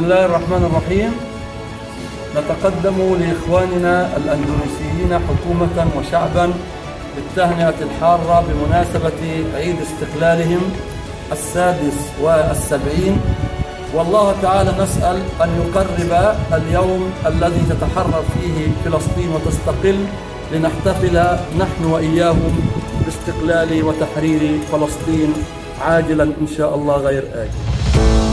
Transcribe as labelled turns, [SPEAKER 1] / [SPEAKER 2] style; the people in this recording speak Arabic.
[SPEAKER 1] بسم الله الرحمن الرحيم. نتقدم لإخواننا الأندونيسيين حكومة وشعبا بالتهنئة الحارة بمناسبة عيد استقلالهم السادس والسبعين. والله تعالى نسأل أن يقرب اليوم الذي تتحرر فيه فلسطين وتستقل لنحتفل نحن وإياهم باستقلال وتحرير فلسطين عاجلا إن شاء الله غير آجل.